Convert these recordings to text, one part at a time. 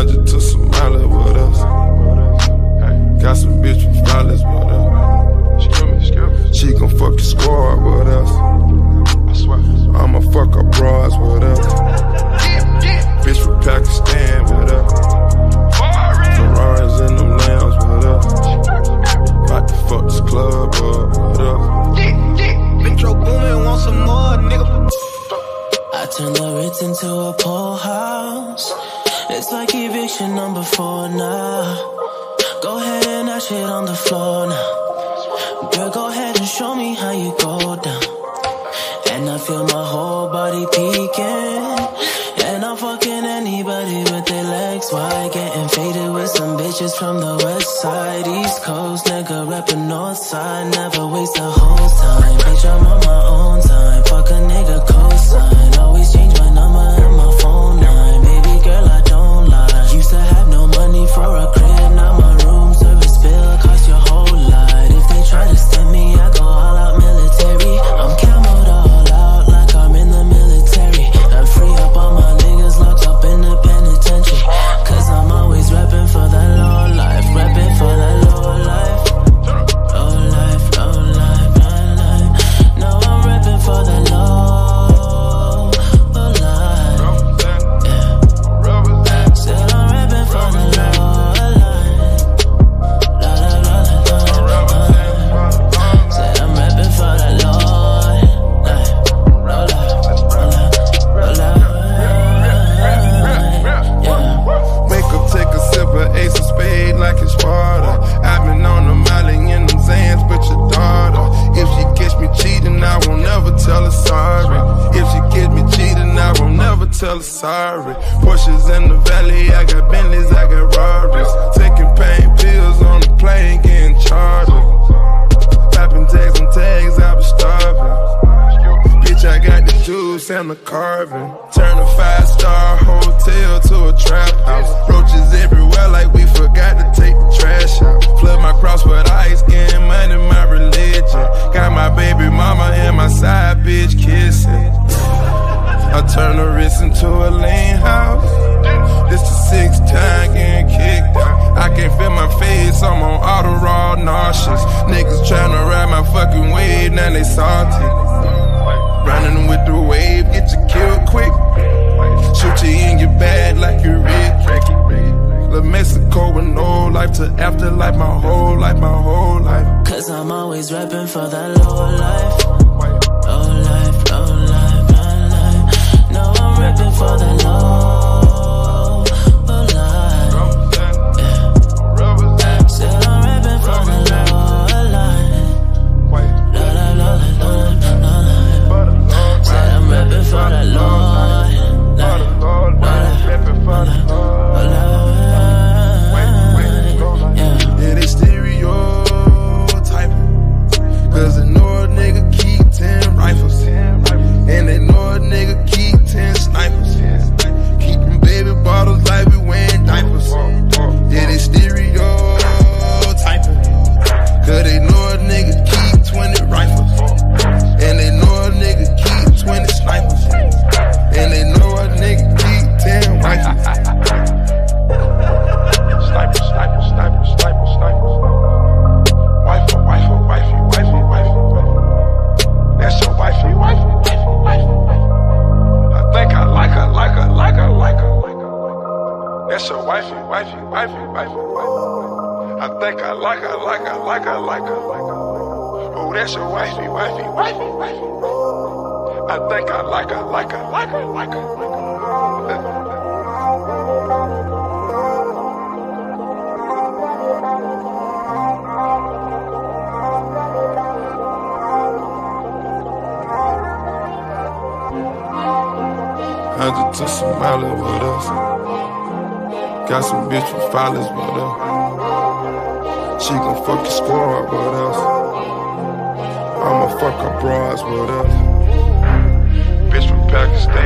I just took some Molly with us. Got some bitch from Follies with us. She gon' fuck the squad with us. I'ma fuck her bras with us. Bitch from Pakistan with us. Ferraris in them lambs with us. About to fuck this club up with us. Metro Boomin, want some more, nigga. I turned the Ritz into a poor house. It's like eviction number four now. Go ahead and dash it on the floor now. Girl, go ahead and show me how you go down. And I feel my whole body peeking. And I'm fucking anybody with their legs wide. Getting faded with some bitches from the west side. East coast, nigga rapping north side. Never waste a quick. Shoot you in your bag like you Rick. La Mexico with no life to afterlife, my whole life, my whole life. Cause I'm always repping for that low life. Low life, low life, low life. No, I'm repping for that low, wifey, wifey, wifey, wifey. I think I like her, like her, like her, like her. Oh, that's your wifey, wifey, wifey, wifey. I think I like her, like her, like her, like her, like her. Took some Molly with us. Got some bitch from Follies with us. Uh, she gon' fuck your squad with uh, us. I'ma fuck her bras with uh, us. Bitch from Pakistan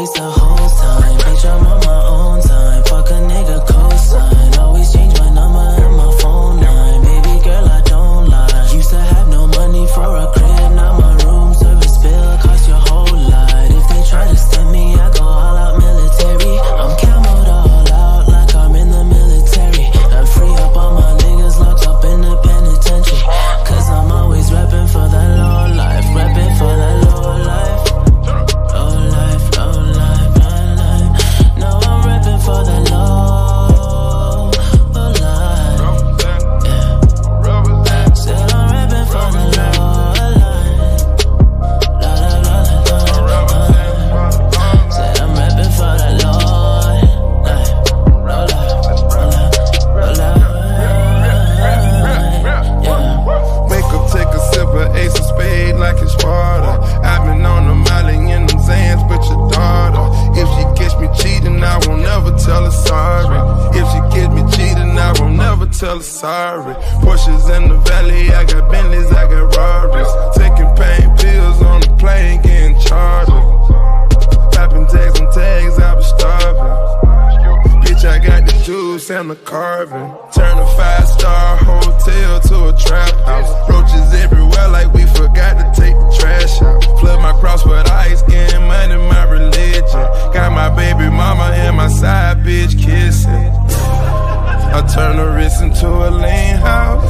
waste the whole time. Bitch, I'm on my own time. Fuck a nigga cosign. Always change my number. hotel to a trap house. Roaches everywhere like we forgot to take the trash out. Flood my cross with ice, getting money, my religion. Got my baby mama and my side bitch kissing. I turn the Ritz into a lean house.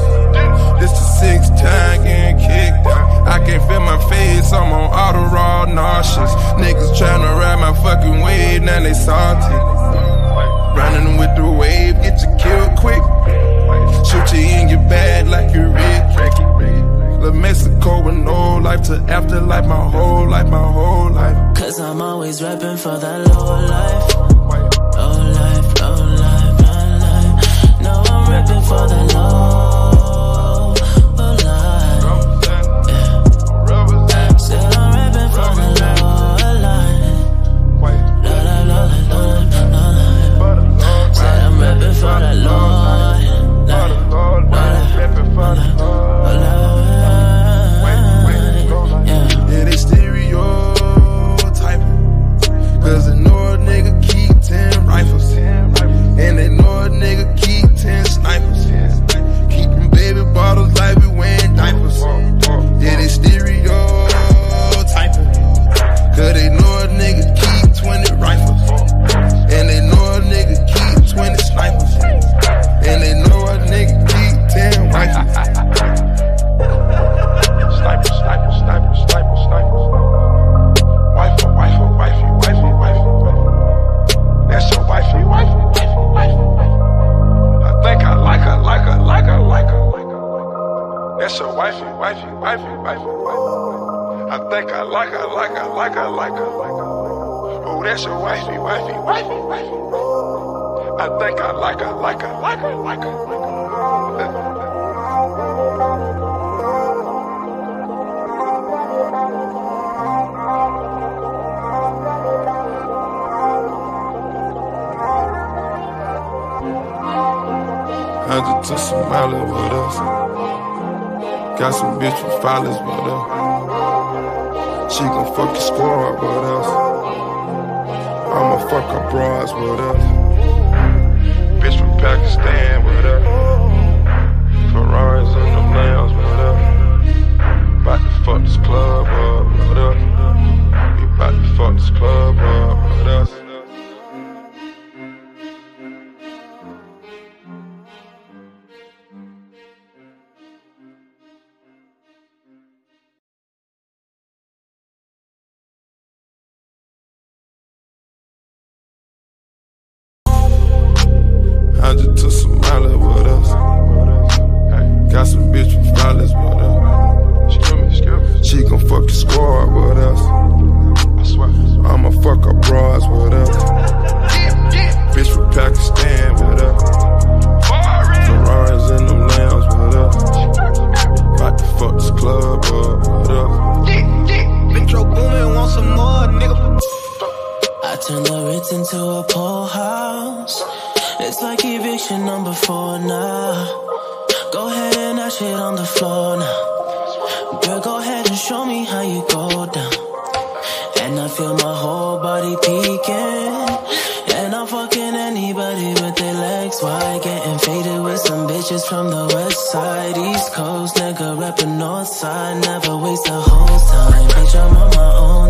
This the sixth time getting kicked out. I can't feel my face, I'm on auto raw nauseous. Niggas tryna ride my fucking wave, now they salty. Running with the wave, get you killed quick. Shoot you in your bag like you're rich. La Mexico with no life to afterlife, my whole life, my whole life. Cause I'm always rapping for that lower life. I think I like her, like her, like her, like her, like Hundred to Somalia with us. Got some bitch from Follies with us. Uh, she gon' fuck your squad with uh, us. I'ma fuck her bras with uh, us. Pakistan, what up? Ferraris on them lambs, what up? About to fuck this club up, what up? We about to fuck this club took some Molly with us. Got some bitch from Follies with us. She gon' fuck the squad with us. I'ma fuck her bras with us. Bitch from Pakistan with us. Ferraris in them lambs with us. About to fuck this club up with us. Metro Boomin, want some more, nigga. I turn the Ritz into a pool house. It's like eviction number four now. Go ahead and dash it on the floor now. Girl, go ahead and show me how you go down. And I feel my whole body peeking. And I'm fucking anybody with their legs wide. Getting faded with some bitches from the west side. East coast, nigga rapping north side. Never waste a whole time. Bitch, I'm on my own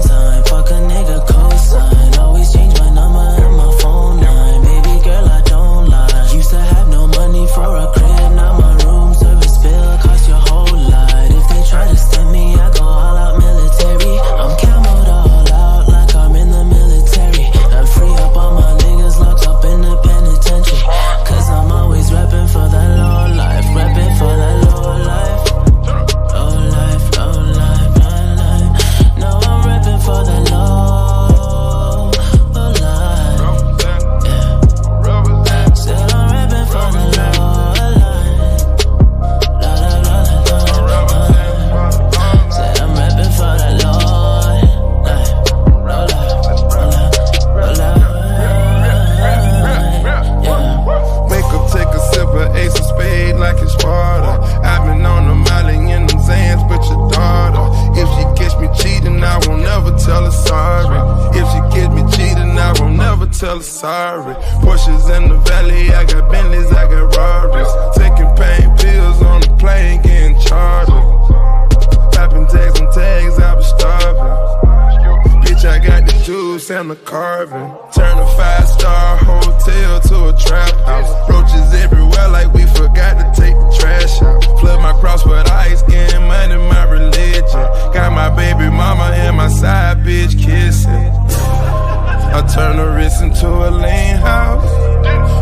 I turn the Ritz into a lean house.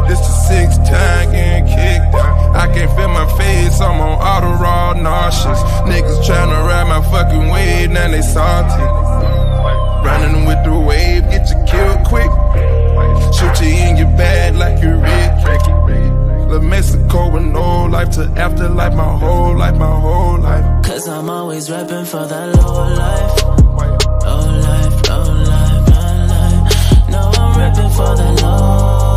This the sixth time getting kicked out. I can't feel my face, I'm on auto raw nauseous. Niggas tryna ride my fucking wave, now they salty. Running with the wave, get you killed quick. Shoot you in your bag like you're Rick. La Mexico with no life to afterlife, my whole life, my whole life. Cause I'm always repping for that lower life. For the low,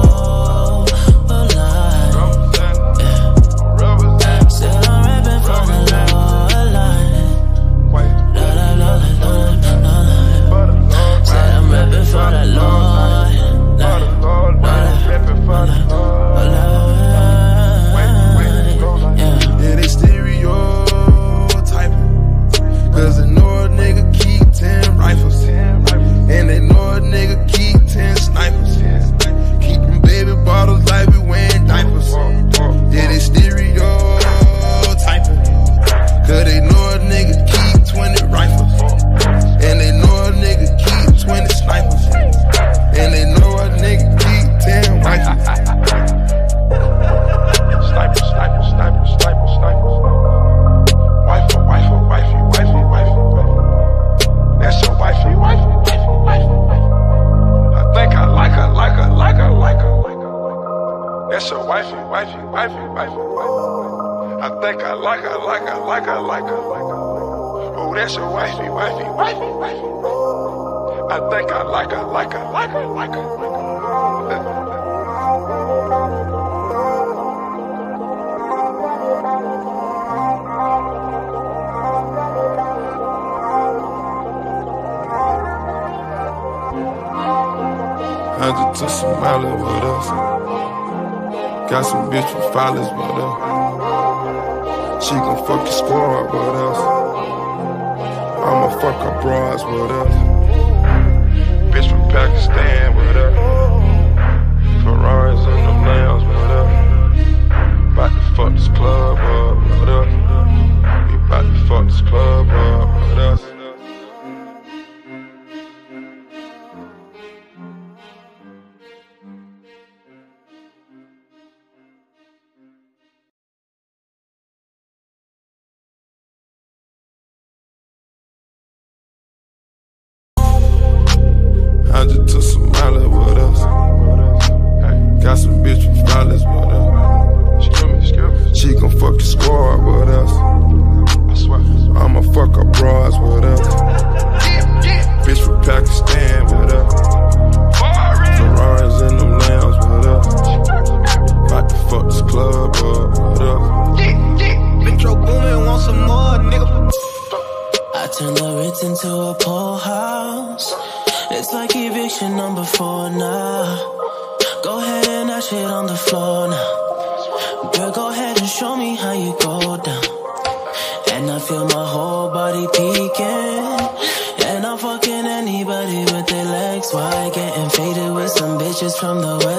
like her, like her, like her. Oh, that's your wifey, wifey, wifey, wifey. I think I like her, like her, like her, like her, like her. I just took some Molly with us. Got some bitch from Follies with uh, us. She gon' fuck your squad with us. I'ma fuck her bras with us. Bitch from Pakistan with us. Ferraris and them nails with us. About to fuck this club up with us. We about to fuck this club up with us. Number four now. Go ahead and dash it on the floor now. Girl, go ahead and show me how you go down. And I feel my whole body peeking. And I'm fucking anybody with their legs wide. Getting faded with some bitches from the west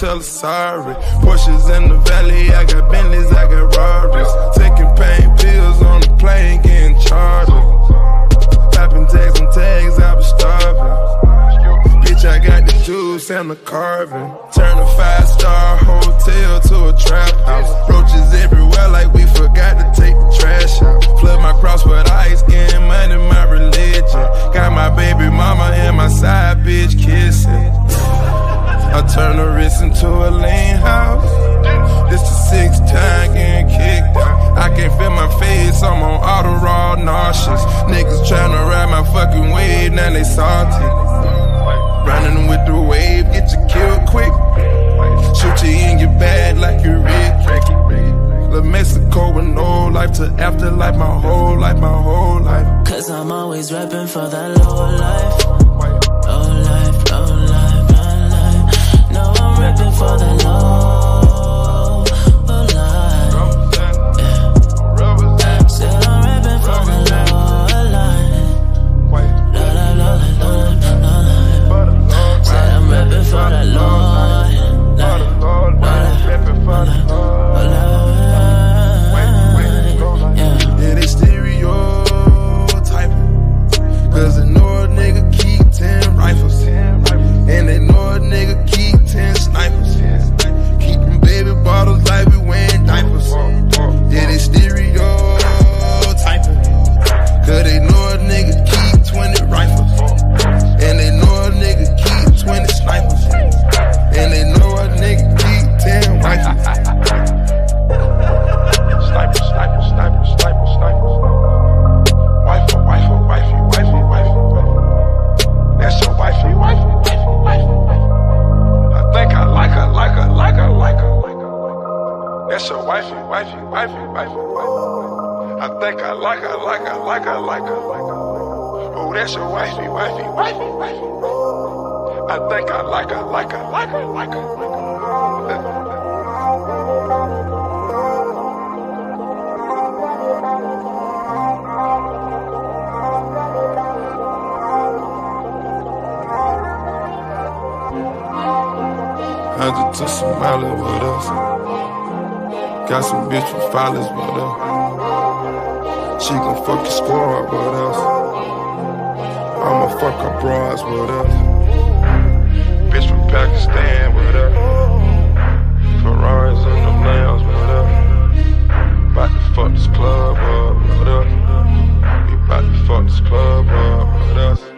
tell her sorry. Porsches in the valley, I got Bentleys, I got Rarries. Taking pain pills on the plane, getting chartered. Popping tags on tags, I was starving. Bitch, I got the juice and the carving. Turn a five star hotel to a trap house. Roaches everywhere, like we forgot to take the trash out. Flood my cross with ice, getting money, my religion. Got my baby mama and my side bitch kissing. I turn the Ritz into a lean house. This the sixth time getting kicked out. I can't feel my face, I'm on auto raw nauseous. Niggas tryna ride my fucking wave, now they salty. Running with the wave, get you killed quick. Shoot you in your bag like you're Rick. La Mexico with no life to afterlife, my whole life, my whole life. Cause I'm always repping for that low life. Repping for the low, That's your wifey, wifey, wifey, wifey, wifey. I think I like her, like her, like her, like her. Oh, that's your wifey, wifey, wifey, wifey. I think I like her, like her, like her, like her, like her. Hundred to Somalia with us. Got some bitch with followers with us. She gon' fuck your squad with uh, us. I'ma fuck her bras with uh, us. Bitch from Pakistan with uh, us. Ferraris and them nails with us. About to fuck this club up with us. We about to fuck this club up with us.